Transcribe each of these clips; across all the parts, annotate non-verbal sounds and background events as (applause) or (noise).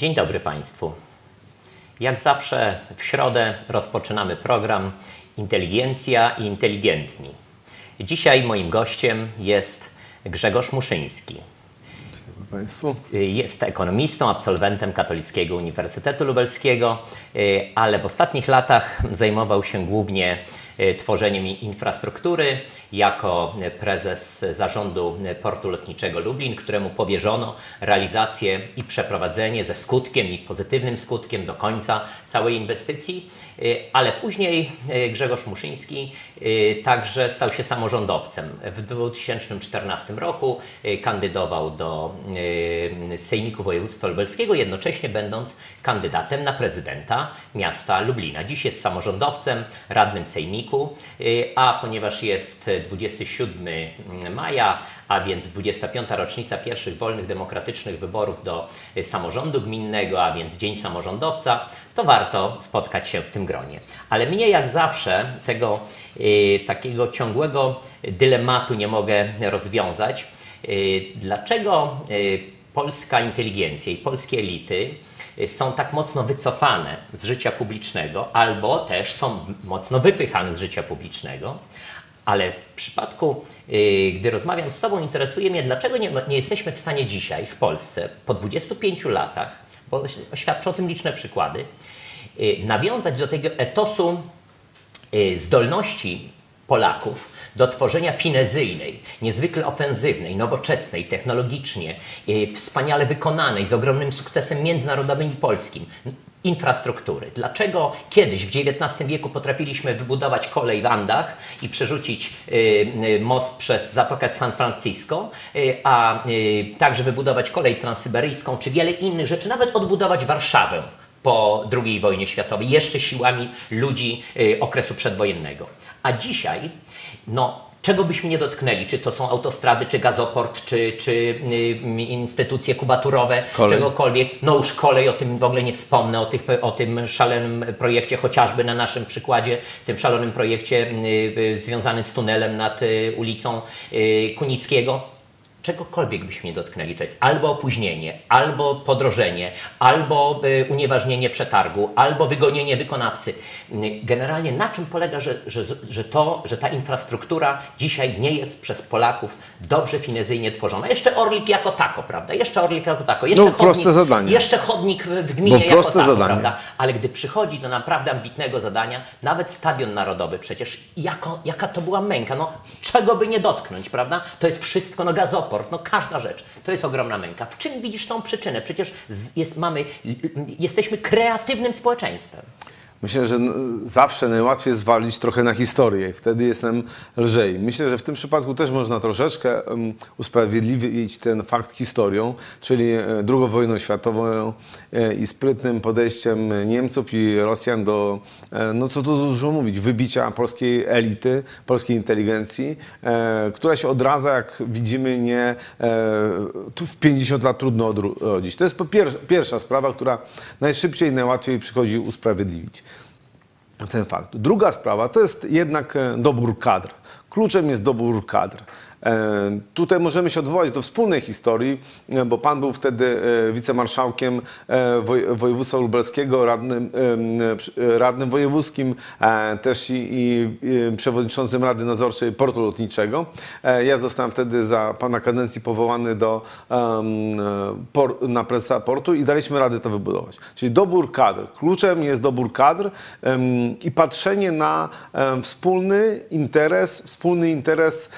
Dzień dobry Państwu. Jak zawsze w środę rozpoczynamy program Inteligencja i Inteligentni. Dzisiaj moim gościem jest Grzegorz Muszyński. Państwu. Jest ekonomistą, absolwentem Katolickiego Uniwersytetu Lubelskiego, ale w ostatnich latach zajmował się głównie tworzeniem infrastruktury jako prezes zarządu portu lotniczego Lublin, któremu powierzono realizację i przeprowadzenie ze skutkiem i pozytywnym skutkiem do końca całej inwestycji. Ale później Grzegorz Muszyński także stał się samorządowcem. W 2014 roku kandydował do Sejmiku Województwa Lubelskiego, jednocześnie będąc kandydatem na prezydenta miasta Lublina. Dziś jest samorządowcem, radnym Sejmiku, a ponieważ jest 27 maja, a więc 25. rocznica pierwszych wolnych, demokratycznych wyborów do samorządu gminnego, a więc Dzień Samorządowca, to warto spotkać się w tym gronie. Ale mnie jak zawsze tego y, takiego ciągłego dylematu nie mogę rozwiązać. Y, dlaczego y, polska inteligencja i polskie elity są tak mocno wycofane z życia publicznego, albo też są mocno wypychane z życia publicznego, ale w przypadku, yy, gdy rozmawiam z Tobą, interesuje mnie, dlaczego nie, nie, jesteśmy w stanie dzisiaj w Polsce, po 25 latach, bo świadczą o tym liczne przykłady, yy, nawiązać do tego etosu yy, zdolności Polaków do tworzenia finezyjnej, niezwykle ofensywnej, nowoczesnej, technologicznie, wspaniale wykonanej, z ogromnym sukcesem międzynarodowym i polskim infrastruktury. Dlaczego kiedyś w XIX wieku potrafiliśmy wybudować kolej w Andach i przerzucić y, most przez Zatokę San Francisco, y, a y, także wybudować kolej transsyberyjską czy wiele innych rzeczy, nawet odbudować Warszawę po II wojnie światowej, jeszcze siłami ludzi okresu przedwojennego. A dzisiaj, no, czego byśmy nie dotknęli, czy to są autostrady, czy gazoport, czy, czy y, instytucje kubaturowe, kolej. czegokolwiek. No już kolej, o tym w ogóle nie wspomnę, o, tych, o tym szalonym projekcie, chociażby na naszym przykładzie, tym szalonym projekcie y, y, związanym z tunelem nad ulicą Kunickiego czegokolwiek byśmy nie dotknęli, to jest albo opóźnienie, albo podrożenie, albo y, unieważnienie przetargu, albo wygonienie wykonawcy. Generalnie na czym polega, że, że, że, to, że ta infrastruktura dzisiaj nie jest przez Polaków dobrze finezyjnie tworzona? Jeszcze Orlik jako tako, prawda? Jeszcze Orlik jako tako. Jeszcze no, proste chodnik, zadanie. Jeszcze chodnik w gminie Bo jako tako, zadanie. prawda? Ale gdy przychodzi do naprawdę ambitnego zadania, nawet Stadion Narodowy przecież, jako, jaka to była męka, no czego by nie dotknąć, prawda? To jest wszystko, no no każda rzecz. To jest ogromna męka. W czym widzisz tą przyczynę? Przecież jest, mamy, jesteśmy kreatywnym społeczeństwem. Myślę, że zawsze najłatwiej jest zwalić trochę na historię i wtedy jest nam lżej. Myślę, że w tym przypadku też można troszeczkę usprawiedliwić ten fakt historią, czyli e, II wojną światową e, i sprytnym podejściem Niemców i Rosjan do, e, no co tu dużo mówić, wybicia polskiej elity, polskiej inteligencji, która się odradza, jak widzimy, nie tu w 50 lat trudno odrodzić. To jest pierwsza sprawa, która najszybciej i najłatwiej przychodzi usprawiedliwić ten fakt. Druga sprawa to jest jednak e, dobór kadr. Kluczem jest dobór kadr. E, tutaj możemy się odwołać do wspólnej historii, e, bo pan był wtedy wicemarszałkiem województwa lubelskiego, radnym, radnym wojewódzkim, też i, i przewodniczącym Rady Nadzorczej Portu Lotniczego. Ja zostałem wtedy za pana kadencji powołany do, na prezesa portu i daliśmy radę to wybudować. Czyli dobór kadr. Kluczem jest dobór kadr i patrzenie na wspólny interes, wspólny interes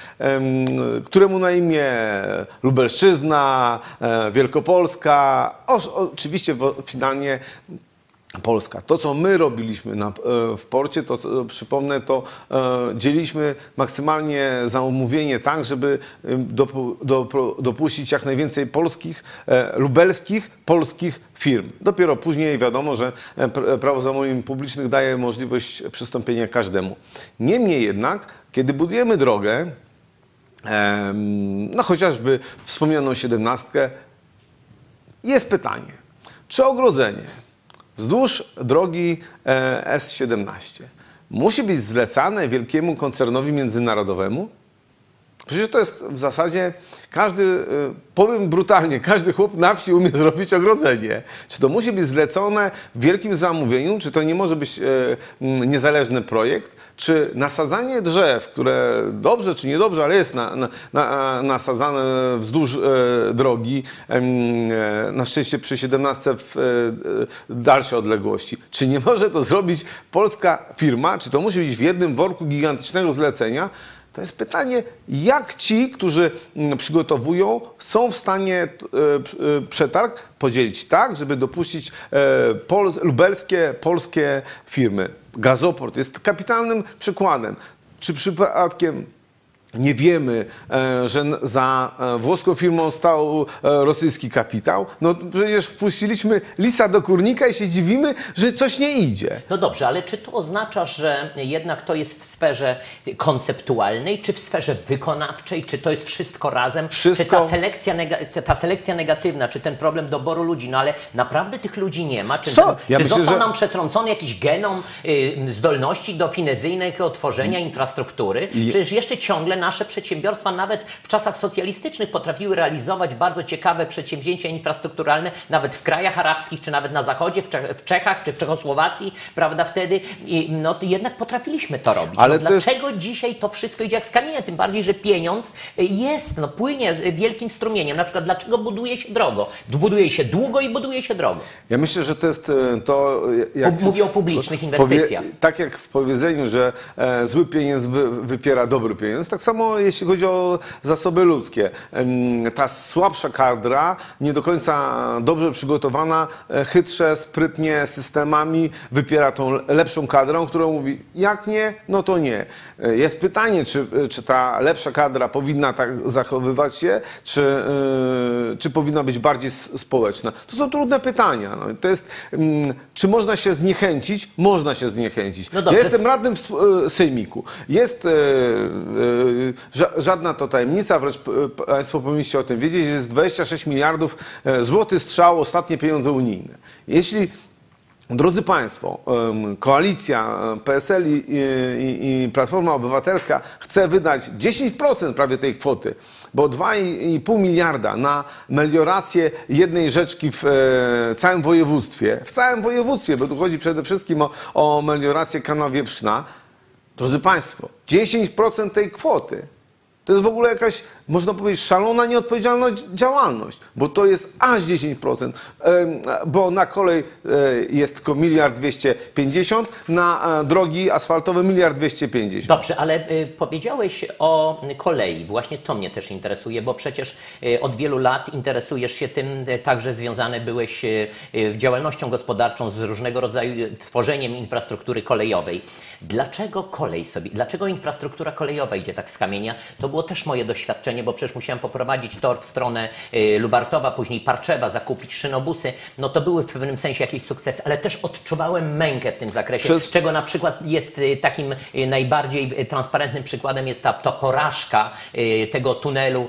któremu na imię Lubelszczyzna, e, Wielkopolska, oczywiście finalnie Polska. To, co my robiliśmy na, e, w porcie, to przypomnę, to e, dzieliliśmy maksymalnie zamówienie tak, żeby dopu, do, dopuścić jak najwięcej polskich, e, lubelskich, polskich firm. Dopiero później wiadomo, że e, prawo zamówień publicznych daje możliwość przystąpienia każdemu. Niemniej jednak, kiedy budujemy drogę, no chociażby wspomnianą siedemnastkę, jest pytanie, czy ogrodzenie wzdłuż drogi e, S17 musi być zlecane wielkiemu koncernowi międzynarodowemu? Przecież to jest w zasadzie każdy, y, powiem brutalnie, każdy chłop na wsi umie (laughs) zrobić ogrodzenie. Czy to musi być zlecone w wielkim zamówieniu, czy to nie może być e, niezależny projekt, czy nasadzanie drzew, które dobrze czy niedobrze, ale jest na, na, na, nasadzane wzdłuż e, drogi, e, na szczęście przy 17 w e, dalszej odległości, czy nie (laughs) może to zrobić polska firma, czy to musi być w jednym worku gigantycznego zlecenia, to jest pytanie, jak ci, którzy mm, przygotowują, są w stanie e, e, przetarg podzielić tak, żeby dopuścić e, pol, lubelskie, polskie firmy. Gazoport jest kapitalnym przykładem. Czy przypadkiem nie wiemy, e, że za e, włoską firmą stał e, rosyjski kapitał. No przecież wpuściliśmy lisa do kurnika i się dziwimy, że coś nie idzie. No dobrze, ale czy to oznacza, że jednak to jest w sferze konceptualnej, czy w sferze wykonawczej, czy to jest wszystko razem? Wszystko. Czy ta selekcja, ta selekcja negatywna, czy ten problem doboru ludzi, no ale naprawdę tych ludzi nie ma? Czy, Co? ten, Ja czy myślę, został że- nam przetrącony jakiś genom y, zdolności do finezyjnego tworzenia infrastruktury? Przecież jeszcze ciągle nasze przedsiębiorstwa nawet w czasach socjalistycznych potrafiły realizować bardzo ciekawe przedsięwzięcia infrastrukturalne, nawet w krajach arabskich, czy nawet na zachodzie, w, Czech, w Czechach, czy w Czechosłowacji, prawda, wtedy, I, no jednak potrafiliśmy to robić. Ale no, to jest- dlaczego dzisiaj to wszystko idzie jak z kamienia? Tym bardziej, że pieniądz y, jest, no płynie y, wielkim strumieniem. Na przykład, dlaczego buduje się drogo? Buduje się długo i buduje się drogo. Ja myślę, że to jest e, to, e, jak... Mówię o publicznych inwestycjach. tak jak w powiedzeniu, że e, zły pieniądz wy, wypiera dobry pieniądz, tak samo jeśli chodzi o zasoby ludzkie. Ta słabsza kadra, nie do końca dobrze przygotowana, e, chytrze, sprytnie, systemami wypiera tą lepszą kadrę, która mówi, jak nie, no to nie. E, Jest pytanie, czy, czy ta lepsza kadra powinna tak zachowywać się, czy, e, czy powinna być bardziej społeczna. To są trudne pytania. No, to jest, mm, czy można się zniechęcić? Można się zniechęcić. No dobrze. ja jestem radnym w e, sejmiku. Jest e, e, żadna to tajemnica, wręcz p- Państwo powinniście o tym wiedzieć, jest 26 miliardów e, złoty strzał, ostatnie pieniądze unijne. Jeśli Drodzy Państwo, koalicja e, PSL i, i, i Platforma Obywatelska chce wydać 10% prawie tej kwoty, bo 2,5 miliarda na meliorację jednej rzeczki w e, całym województwie, w całym województwie, bo tu chodzi przede wszystkim o, o meliorację kanału Wieprzna. Drodzy Państwo, 10% tej kwoty to jest w ogóle jakaś, można powiedzieć, szalona, nieodpowiedzialna działalność, bo to jest aż 10%, em, bo na kolej e, jest tylko miliard 250, na e, drogi asfaltowe miliard 250. Dobrze, ale y, powiedziałeś o kolei. Właśnie to mnie też interesuje, bo przecież y, od wielu lat interesujesz się tym, y, także związany byłeś działalnością gospodarczą z różnego rodzaju tworzeniem infrastruktury kolejowej. Dlaczego kolej sobie, dlaczego infrastruktura kolejowa idzie tak z kamienia? To było też moje doświadczenie, bo przecież musiałem poprowadzić tor w stronę y, Lubartowa, później Parczewa, zakupić szynobusy. No to były w pewnym sensie jakieś sukcesy, ale też odczuwałem mękę w tym zakresie, Przez- czego na przykład jest y, takim y, najbardziej transparentnym przykładem jest ta, ta porażka tego tunelu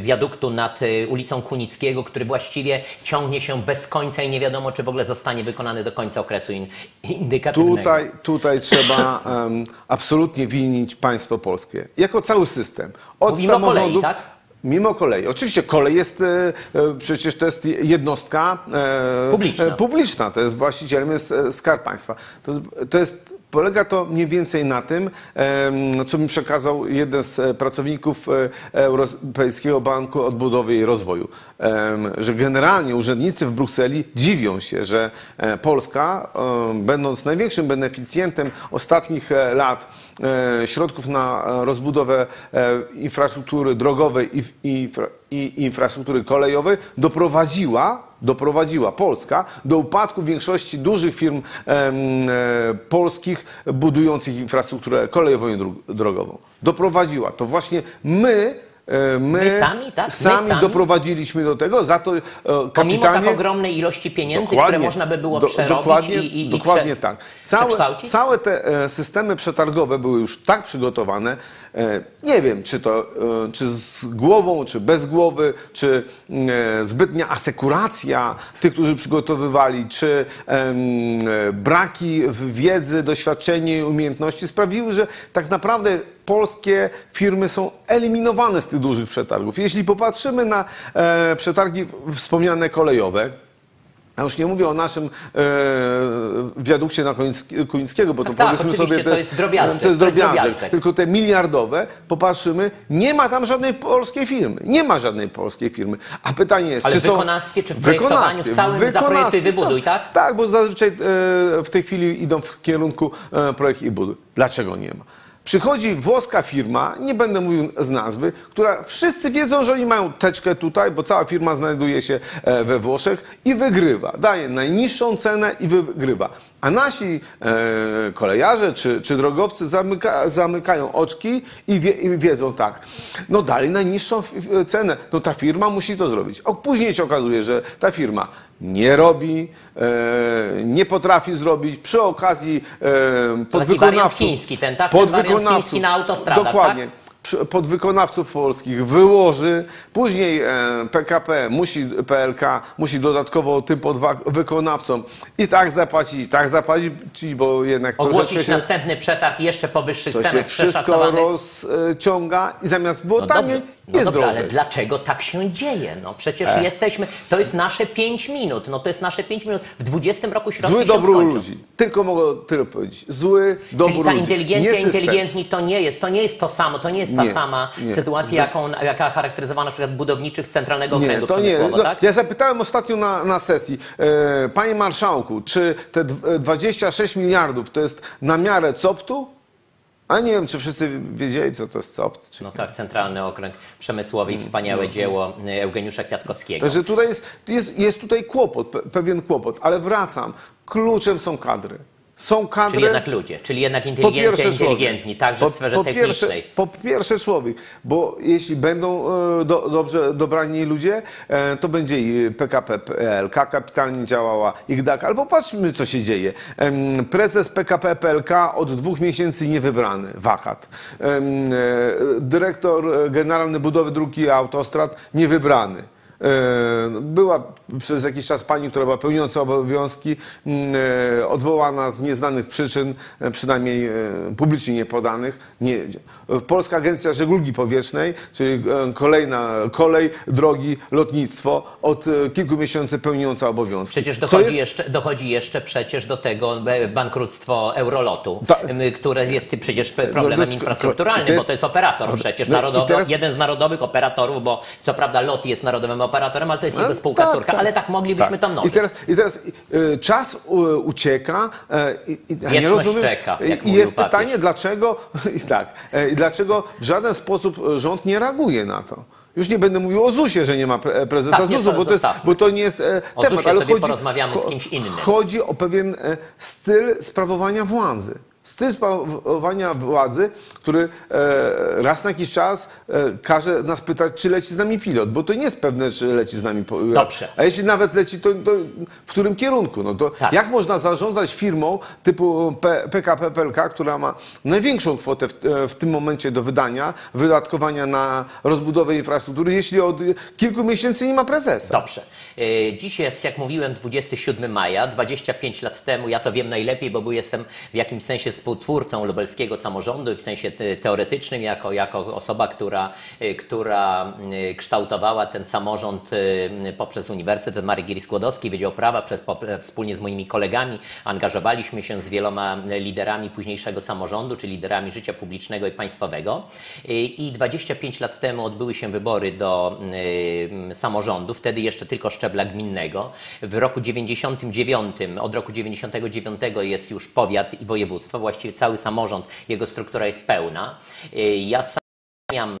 wiaduktu nad ulicą Kunickiego, który właściwie ciągnie się bez końca i nie wiadomo, czy w ogóle zostanie wykonany do końca okresu in, indykatywnego. Tutaj, tutaj trzeba em, absolutnie winić państwo polskie, jako cały system. Od Mówimy o kolei, samorządów. tak? Mimo kolei. Oczywiście kolej jest, e, e, przecież to jest jednostka e, Publiczna. publiczna. To jest właścicielem, jest skarb państwa. To jest, to jest, polega to mniej więcej na tym, em, co mi przekazał jeden z e, pracowników e, Europejskiego Banku Odbudowy i Rozwoju, że generalnie urzędnicy w Brukseli dziwią się, że e, Polska, będąc największym beneficjentem ostatnich lat środków na rozbudowę infrastruktury drogowej i, i, infra- i infrastruktury kolejowej, doprowadziła, doprowadziła Polska do upadku większości dużych firm e, polskich budujących infrastrukturę kolejową i drogową. Doprowadziła. To właśnie my my, My sami, tak? My sami sami? doprowadziliśmy do tego, za to e, Pomimo kapitanie... tak ogromnej ilości pieniędzy, które można by było Do- przerobić dokładnie, i, i, i dokładnie prze, tak. Całe, całe te e, systemy przetargowe były już tak przygotowane, e, nie wiem, czy to e, czy z głową, czy bez głowy, czy e, zbytnia asekuracja tych, którzy przygotowywali, czy e, braki w wiedzy, doświadczeniu i umiejętności sprawiły, że tak naprawdę polskie firmy są eliminowane z tych dużych przetargów. Jeśli popatrzymy na e, przetargi wspomniane kolejowe, a już nie mówię o naszym e, wiadukcie na Konińskiego, bo to Tak, tak, powiedzmy oczywiście, sobie, to jest drobiażdżek, to jest drobiażdżek. drobiażdżek. Tylko te miliardowe, popatrzymy, nie ma tam żadnej polskiej firmy. Nie ma żadnej polskiej firmy. A pytanie jest, Ale czy w są... wykonawstwie, czy w projektowaniu, w całym zaprojektuj, wybuduj, tak? Tak, bo zazwyczaj e, w tej chwili idą w kierunku e, projekt i buduj. Dlaczego nie ma? Przychodzi włoska firma, nie będę mówił z nazwy, która wszyscy wiedzą, że oni mają teczkę tutaj, bo cała firma znajduje się e, we Włoszech i wygrywa. Daje najniższą cenę i wygrywa. A nasi e, kolejarze czy, czy drogowcy zamyka, zamykają oczki i, wie, i wiedzą tak, no dali najniższą f- cenę, no ta firma musi to zrobić. A później się okazuje, że ta firma nie robi, e, nie potrafi zrobić, przy okazji e, podwykonawców... chiński ten, tak? Ten wariant chiński na autostradach, Dokładnie. tak? Podwykonawców polskich wyłoży, później e, PKP musi, PLK musi dodatkowo tym podwykonawcom i tak zapłacić, i tak zapłacić, bo jednak Ogłosić się, następny przetarg jeszcze po wyższych to się cenach wszystko przeszacowanych. rozciąga i zamiast było No taniej, no jest dobrze drożej. ale dlaczego tak się dzieje? No przecież E. jesteśmy, to jest nasze 5 minut, no to jest nasze 5 minut. W 20 roku środki Zły dobór ludzi. Tylko mogę tyle powiedzieć. Zły dobór Czyli ta ludzi. inteligencja, Nie inteligentni to nie jest, to nie jest to samo, to nie jest ta Nie, sama nie. sytuacja, jaką, jaka charakteryzowana na przykład budowniczych Centralnego Nie, Okręgu to nie. No, tak? Ja zapytałem ostatnio na, na sesji, e, panie marszałku, czy te dw- 26 miliardów to jest na miarę COPT-u? A nie wiem, czy wszyscy wiedzieli, co to jest COPT. Czy... No tak, Centralny Okręg Przemysłowy i wspaniałe dzieło y, Eugeniusza Kwiatkowskiego. Także tutaj jest, jest, jest tutaj kłopot, pe, pewien kłopot, ale wracam. Kluczem są kadry. Są kadry. Czyli jednak ludzie, czyli jednak inteligencja, pierwsze inteligentni, także po, w sferze po pierwsze, technicznej. po pierwsze człowiek, bo jeśli będą e, do, dobrze dobrani ludzie, e, to będzie i PKP PLK kapitalnie działała, i GDAK, albo patrzmy co się dzieje. Prezes PKP PLK od dwóch miesięcy niewybrany, wakat. E, Dyrektor generalny budowy dróg i autostrad niewybrany. Była przez jakiś czas pani, która była pełniąca obowiązki, mm, e, odwołana z nieznanych przyczyn, e, przynajmniej e, publicznie niepodanych. Nie, Polska Agencja Żeglugi Powietrznej, czyli kolejna kolej, drogi, lotnictwo, od kilku miesięcy pełniąca obowiązki. Przecież dochodzi, jest- jeszcze, dochodzi jeszcze przecież do tego bankructwo Eurolotu, Ta- które jest przecież problemem No, to jest- infrastrukturalnym, jest- bo to jest operator przecież, no narodowy, teraz- jeden z narodowych operatorów, bo co prawda LOT jest narodowym operatorem, ale to jest jego No, spółka tak, córka, tak. ale tak moglibyśmy Tak. to mnożyć. I teraz, i teraz y, czas u, ucieka e, i, i ja nie rozumiem. czeka, I jest papież. pytanie, dlaczego (laughs) i tak, e, dlaczego w żaden sposób rząd nie reaguje na to. Już nie będę mówił o ZUS-ie, że nie ma pre- prezesa Tak, ZUS-u, bo to, jest, bo to nie jest e, O temat. Ale chodzi, porozmawiamy z kimś innym. Chodzi o pewien e, styl sprawowania władzy. Styl sprawowania władzy, który e, raz na jakiś czas e, każe nas pytać, czy leci z nami pilot, bo to nie jest pewne, czy leci z nami pilot. Dobrze. A jeśli nawet leci, to, to w którym kierunku? No to Tak. jak można zarządzać firmą typu PKP PLK, która ma największą kwotę w, e, w tym momencie do wydania, wydatkowania na rozbudowę infrastruktury, jeśli od kilku miesięcy nie ma prezesa? Dobrze. Dziś jest, jak mówiłem, 27 maja, 25 lat temu, ja to wiem najlepiej, bo był- jestem w jakimś sensie współtwórcą lubelskiego samorządu i w sensie te- teoretycznym, jako, jako osoba, która, e, która e, kształtowała ten samorząd e, poprzez Uniwersytet Marii Curie-Skłodowskiej, Wydział Prawa, przez, po- wspólnie z moimi kolegami angażowaliśmy się z wieloma liderami późniejszego samorządu, czy liderami życia publicznego i państwowego. E, I 25 lat temu odbyły się wybory do y, samorządu, wtedy jeszcze tylko szczebla gminnego. W roku 99, od roku 99 jest już powiat i województwo, właściwie cały samorząd, jego struktura jest pełna. Y, Ja sam